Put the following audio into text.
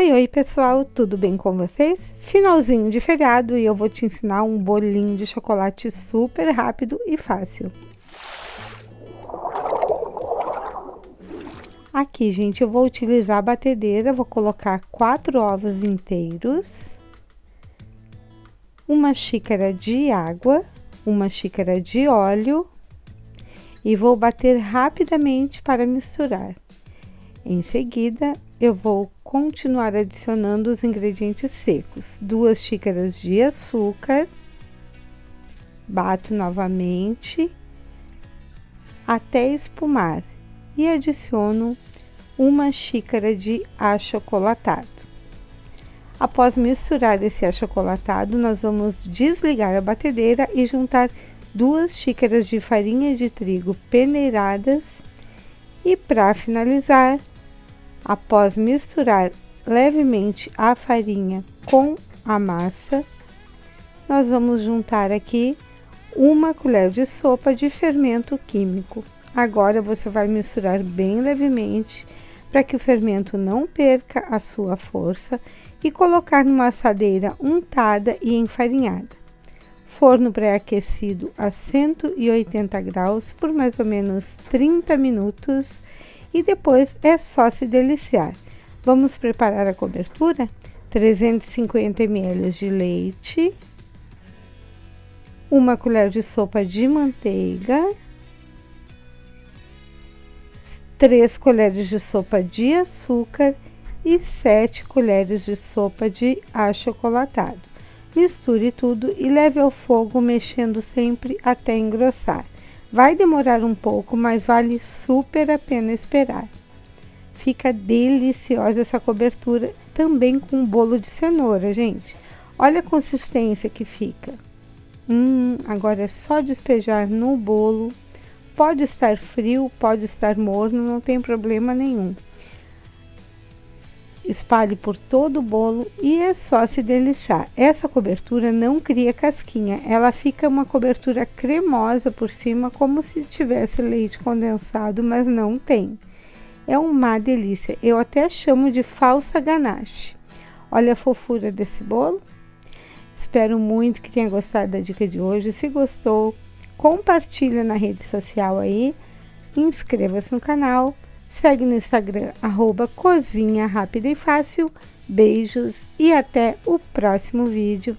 Oi, oi pessoal, tudo bem com vocês? Finalzinho de feriado e eu vou te ensinar um bolinho de chocolate super rápido e fácil. Aqui, gente, eu vou utilizar a batedeira, vou colocar quatro ovos inteiros, uma xícara de água, uma xícara de óleo e vou bater rapidamente para misturar. Em seguida, eu vou continuar adicionando os ingredientes secos. Duas xícaras de açúcar, bato novamente até espumar e adiciono uma xícara de achocolatado. Após misturar esse achocolatado, nós vamos desligar a batedeira e juntar duas xícaras de farinha de trigo peneiradas e para finalizar, Após misturar levemente a farinha com a massa, nós vamos juntar aqui uma colher de sopa de fermento químico. Agora você vai misturar bem levemente para que o fermento não perca a sua força e colocar numa assadeira untada e enfarinhada. Forno pré-aquecido a 180 graus por mais ou menos 30 minutos e depois é só se deliciar. Vamos preparar a cobertura? 350 ml de leite, uma colher de sopa de manteiga, 3 colheres de sopa de açúcar e 7 colheres de sopa de achocolatado. Misture tudo e leve ao fogo mexendo sempre até engrossar. Vai demorar um pouco, mas vale super a pena esperar. Fica deliciosa essa cobertura também com bolo de cenoura, gente. Olha a consistência que fica. Hum, agora é só despejar no bolo. Pode estar frio, pode estar morno, não tem problema nenhum espalhe por todo o bolo e é só se deliciar. Essa cobertura não cria casquinha, ela fica uma cobertura cremosa por cima, como se tivesse leite condensado, mas não tem. É uma delícia, eu até chamo de falsa ganache. Olha a fofura desse bolo. Espero muito que tenha gostado da dica de hoje. Se gostou, compartilha na rede social aí, inscreva-se no canal Segue no Instagram, arroba Cozinha Rápida e Fácil. Beijos e até o próximo vídeo.